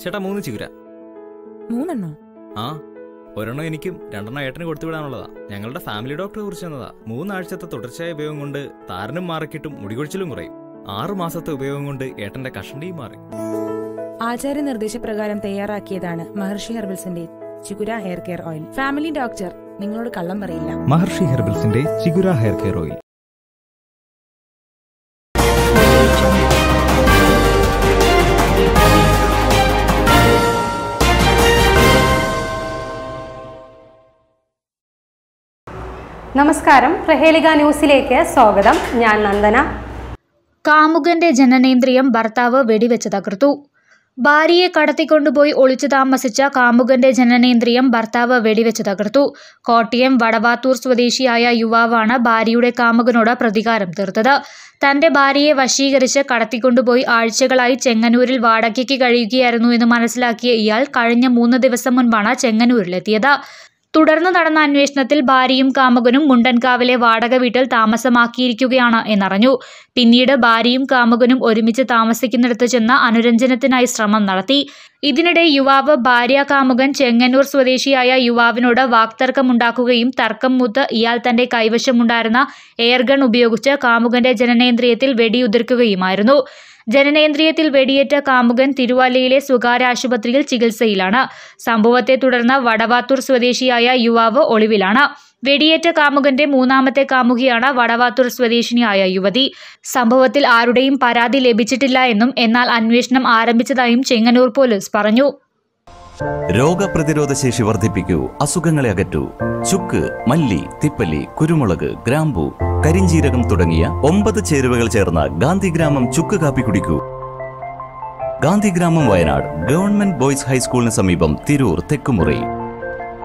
ചേട്ടാ മൂന്ന് ചിഗുര. മൂന്നെണ്ണോ? ആ ഒരെണ്ണം എനിക്കും രണ്ടെണ്ണം ഏട്ടന് കൊടുത്തു വിടാനുള്ളതാ ഞങ്ങളുടെ ഫാമിലി ഡോക്ടറെ കുറിച്ച് തന്നതാ മൂന്നാഴ്ചത്തെ തുടർച്ചയായ ഉപയോഗം കൊണ്ട് താരനും മാറിക്കിട്ടും മുടികൊഴിച്ചിലും കുറയും. ആറു മാസത്തെ ഉപയോഗം കൊണ്ട് ഏട്ടന്റെ കഷണ്ടിയും മാറി. ആചാര്യ നിർദ്ദേശപ്രകാരം തയ്യാറാക്കിയതാണ് മഹർഷി ഹെർബിൾസിന്റെ Chigura hair care oil. Family doctor നിങ്ങളോട് കള്ളം പറയില്ല. മഹർഷി ഹെർബിൾസിന്റെ ചിഗുര ഹെയർ കെയർ ഓയിൽ. നമസ്കാരം. പ്രഹേലിക ന്യൂസിലേക്ക് സ്വാഗതം. ഞാൻ നന്ദന. കാമുകന്റെ ജനനേന്ദ്രിയം ഭർത്താവ് വെടിവെച്ച് തകർത്തു. ഭാര്യയെ കടത്തിക്കൊണ്ടുപോയി ഒളിച്ചു താമസിച്ച കാമുകന്റെ ജനനേന്ദ്രിയം ഭർത്താവ് വെടിവെച്ച് തകർത്തു. കോട്ടയം വടവാത്തൂർ സ്വദേശിയായ യുവാവാണ് ഭാര്യയുടെ കാമുകനോട് പ്രതികാരം തീർത്തത്. തന്റെ ഭാര്യയെ വശീകരിച്ച് കടത്തിക്കൊണ്ടുപോയി ആഴ്ചകളായി ചെങ്ങന്നൂരിൽ വാടകയ്ക്ക് കഴിയുകയായിരുന്നു എന്ന് മനസ്സിലാക്കിയ ഇയാൾ കഴിഞ്ഞ മൂന്ന് ദിവസം മുൻപാണ് ചെങ്ങന്നൂരിലെത്തിയത്. തുടർന്ന് നടന്ന അന്വേഷണത്തിൽ ഭാര്യയും കാമുകനും മുണ്ടൻകാവിലെ വാടക വീട്ടിൽ താമസമാക്കിയിരിക്കുകയാണ് എന്നറിഞ്ഞു. പിന്നീട് ഭാര്യയും കാമുകനും ഒരുമിച്ച് താമസിക്കുന്നിടത്ത് ചെന്ന് അനുരഞ്ജനത്തിനായി ശ്രമം നടത്തി. ഇതിനിടെ യുവാവ് ഭാര്യ കാമുകൻ ചെങ്ങന്നൂർ സ്വദേശിയായ യുവാവിനോട് വാക്തർക്കമുണ്ടാക്കുകയും തർക്കം മൂത്ത് ഇയാൾ തന്റെ കൈവശമുണ്ടായിരുന്ന എയർഗൺ ഉപയോഗിച്ച് കാമുകന്റെ ജനനേന്ദ്രിയത്തിൽ വെടിയുതിർക്കുകയുമായിരുന്നു. ജനനേന്ദ്രിയത്തിൽ വെടിയേറ്റ കാമുകൻ തിരുവല്ലയിലെ സ്വകാര്യ ആശുപത്രിയിൽ ചികിത്സയിലാണ്. സംഭവത്തെ തുടർന്ന് വടവാത്തൂർ സ്വദേശിയായ യുവാവ് ഒളിവിലാണ്. വെടിയേറ്റ കാമുകന്റെ മൂന്നാമത്തെ കാമുകിയാണ് വടവാത്തൂർ സ്വദേശിനിയായ യുവതി. സംഭവത്തിൽ ആരുടെയും പരാതി ലഭിച്ചിട്ടില്ല എന്നും എന്നാൽ അന്വേഷണം ആരംഭിച്ചതായും ചെങ്ങന്നൂർ പോലീസ് പറഞ്ഞു. രോഗപ്രതിരോധ ശേഷി വർദ്ധിപ്പിക്കൂ അസുഖങ്ങളെ അകറ്റൂ. ചുക്ക് മല്ലി തിപ്പല്ലി കുരുമുളക് ഗ്രാമ്പു കരിഞ്ചീരകം തുടങ്ങിയ ഒമ്പത് ചേരുവകൾ ചേർന്ന ഗാന്ധിഗ്രാമം ചുക്ക് കാപ്പി കുടിക്കൂ. ഗാന്ധിഗ്രാമം വയനാട് ഗവൺമെന്റ് ബോയ്സ് ഹൈസ്കൂളിന് സമീപം തിരൂർ തെക്കുമുറി.